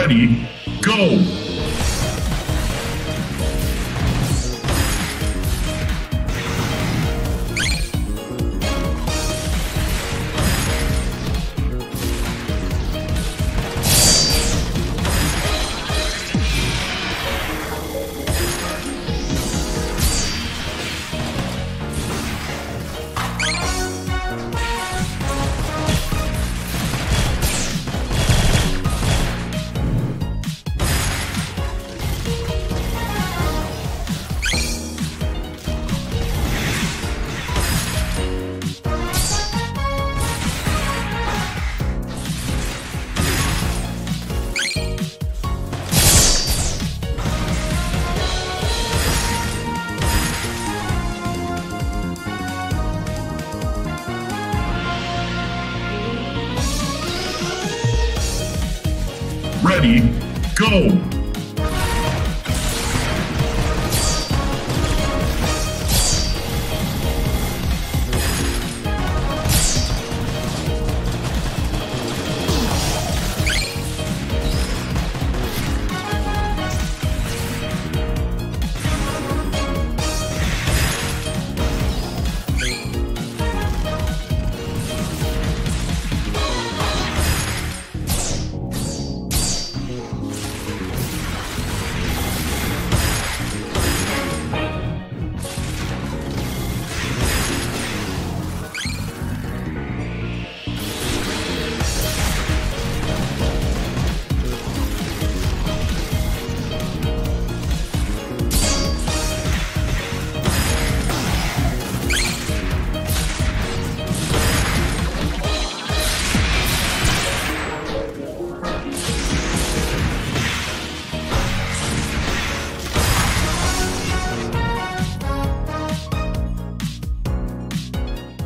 Ready, go! Ready, go!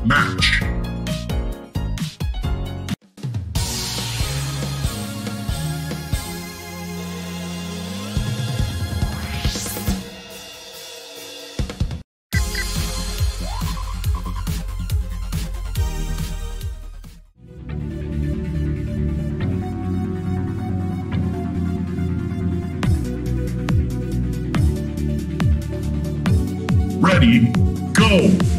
Match. Ready, go!